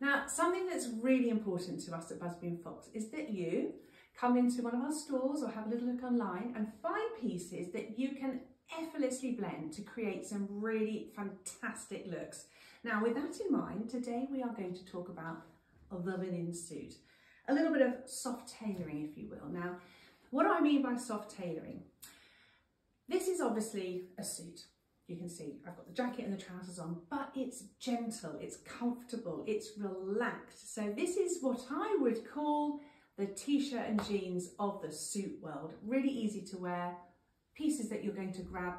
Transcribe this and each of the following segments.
Now, something that's really important to us at Busby and Fox is that you come into one of our stores or have a little look online and find pieces that you can effortlessly blend to create some really fantastic looks. Now, with that in mind, today we are going to talk about the linen suit. A little bit of soft tailoring, if you will. Now, what do I mean by soft tailoring? This is obviously a suit. You can see I've got the jacket and the trousers on, but it's gentle, it's comfortable, it's relaxed. So this is what I would call the t-shirt and jeans of the suit world. Really easy to wear, pieces that you're going to grab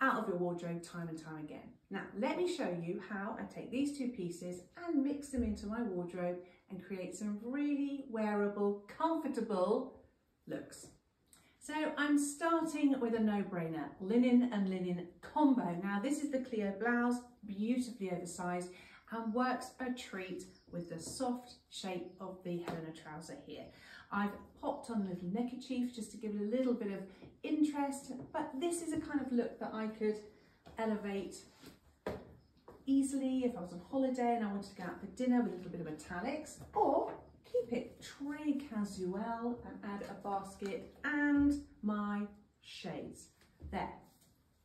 out of your wardrobe time and time again. Now, let me show you how I take these two pieces and mix them into my wardrobe and create some really wearable, comfortable looks. So I'm starting with a no-brainer, linen and linen combo. Now this is the Clio blouse, beautifully oversized and works a treat with the soft shape of the Helena trouser here. I've popped on a little neckerchief just to give it a little bit of interest, but this is a kind of look that I could elevate easily if I was on holiday and I wanted to go out for dinner with a little bit of metallics, or keep it très casual and add a basket and my shades. There,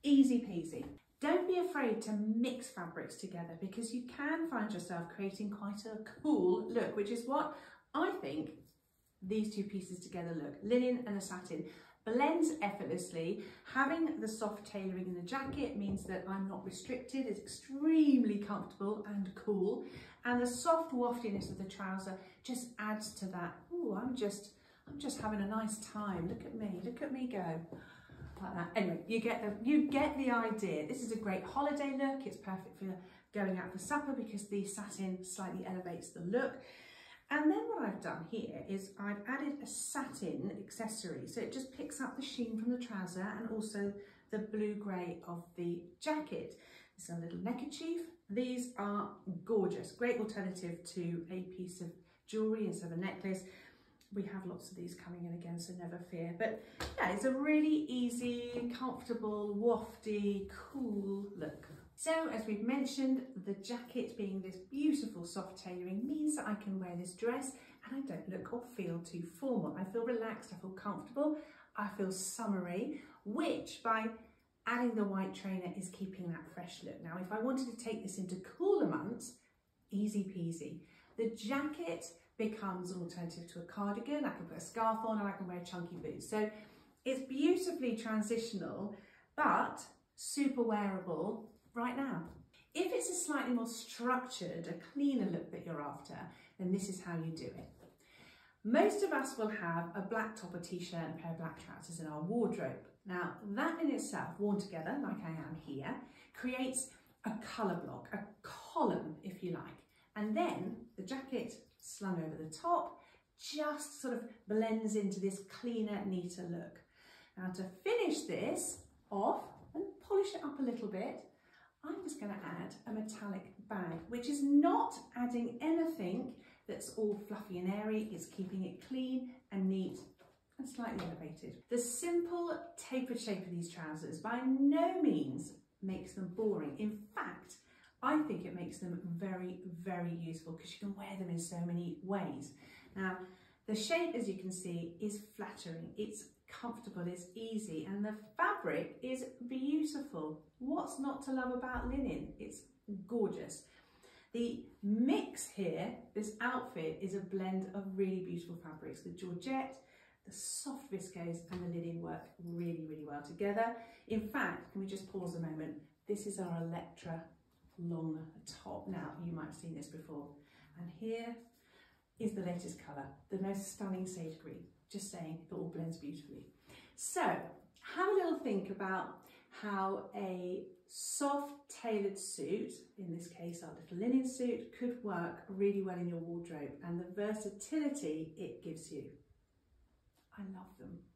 easy peasy. Don't be afraid to mix fabrics together because you can find yourself creating quite a cool look, which is what I think these two pieces together look, linen and a satin blends effortlessly. Having the soft tailoring in the jacket means that I'm not restricted, it's extremely comfortable and cool. And the soft waftiness of the trouser just adds to that. Oh, I'm just, I'm just having a nice time. Look at me, look at me go. Like that. Anyway, you get the you get the idea. This is a great holiday look. It's perfect for going out for supper because the satin slightly elevates the look. And then what I've done here is I've added a satin accessory. So it just picks up the sheen from the trouser and also the blue-grey of the jacket. It's a little neckerchief. These are gorgeous, great alternative to a piece of jewellery instead of a necklace. We have lots of these coming in again, so never fear. But yeah, it's a really easy, comfortable, wafty, cool look. So as we've mentioned, the jacket being this beautiful soft tailoring means that I can wear this dress and I don't look or feel too formal. I feel relaxed, I feel comfortable, I feel summery, which by adding the white trainer is keeping that fresh look. Now, if I wanted to take this into cooler months, easy peasy. The jacket becomes an alternative to a cardigan. I can put a scarf on and I can wear chunky boots. So it's beautifully transitional, but super wearable right now. If it's a slightly more structured, a cleaner look that you're after, then this is how you do it. Most of us will have a black top, a t-shirt and a pair of black trousers in our wardrobe. Now that in itself, worn together like I am here, creates a colour block, a column if you like. And then the jacket slung over the top just sort of blends into this cleaner, neater look. Now to finish this off and polish it up a little bit, I'm just going to add a metallic bag, which is not adding anything that's all fluffy and airy. It's keeping it clean and neat and slightly elevated. The simple tapered shape of these trousers by no means makes them boring. In fact, I think it makes them very, very useful because you can wear them in so many ways. Now, the shape, as you can see, is flattering. It's comfortable, it's easy, and the fabric is beautiful. What's not to love about linen? It's gorgeous. The mix here, this outfit, is a blend of really beautiful fabrics. The georgette, the soft viscose and the linen work really, really well together. In fact, can we just pause a moment? This is our Electra long top. Now, you might have seen this before. And here is the latest colour, the most stunning sage green. Just saying, it all blends beautifully. So, have a little think about how a soft tailored suit, in this case our little linen suit, could work really well in your wardrobe and the versatility it gives you. I love them.